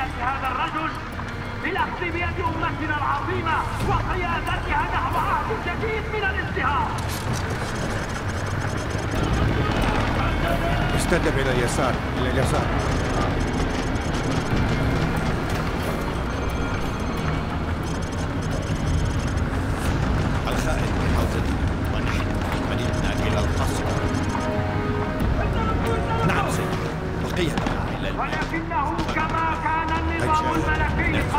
هذا الرجل بالأخذ بيد أمتنا العظيمة وقيادتها نحو عهد جديد من الازدهار. استدب إلى اليسار إلى اليسار. الخائن ونحن إلى القصر. نعم سيدي. بقية ولكنه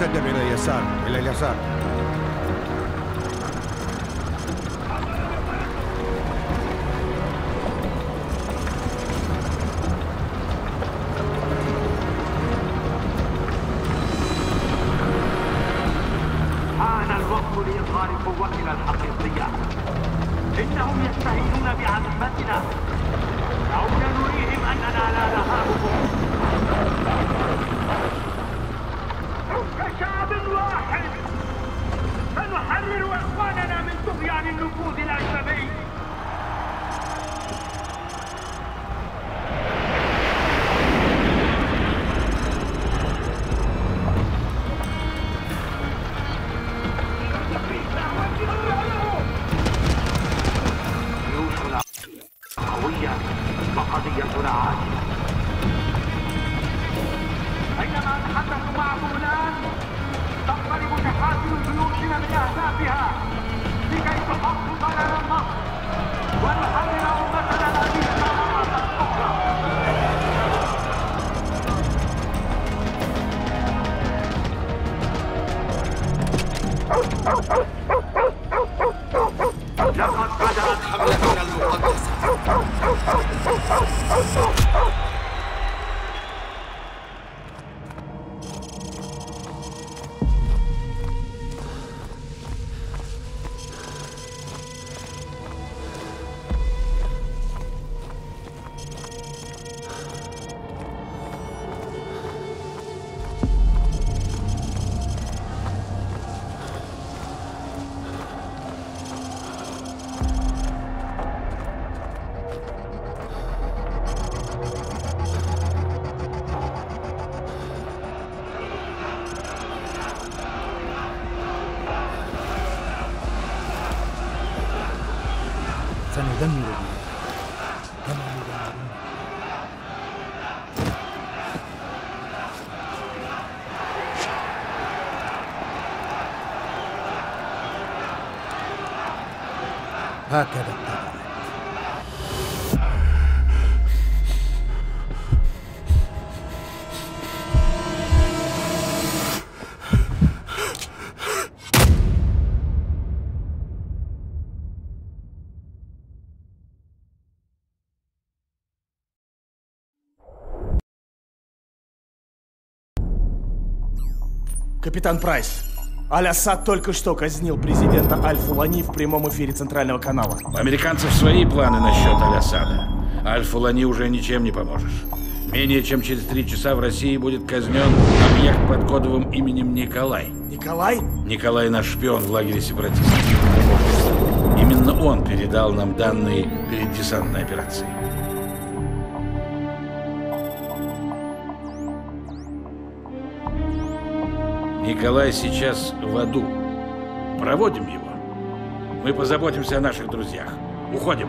استدب إلى اليسار إلى اليسار. بعزمتنا دعونا نريهم أننا لا نهابهم نتحدث معكم الآن تقترب تحاسن جيوشنا من أهدافها لكي تحقق لنا النصر ونحرر أمتنا هذه الثورات الأخرى. لقد بدأت حملتنا المقدسة. سندمر كما يدمرون هكذا ابتدأت Капитан Прайс, Аль-Асад только что казнил президента Аль-Фулани в прямом эфире Центрального канала. У американцев свои планы насчет Аль-Асада. Аль-Фулани уже ничем не поможешь. Менее чем через три часа в России будет казнен объект под кодовым именем Николай. Николай? Николай наш шпион в лагере сепаратистов. Именно он передал нам данные перед десантной операцией. Николай сейчас в аду. Проводим его. Мы позаботимся о наших друзьях. Уходим.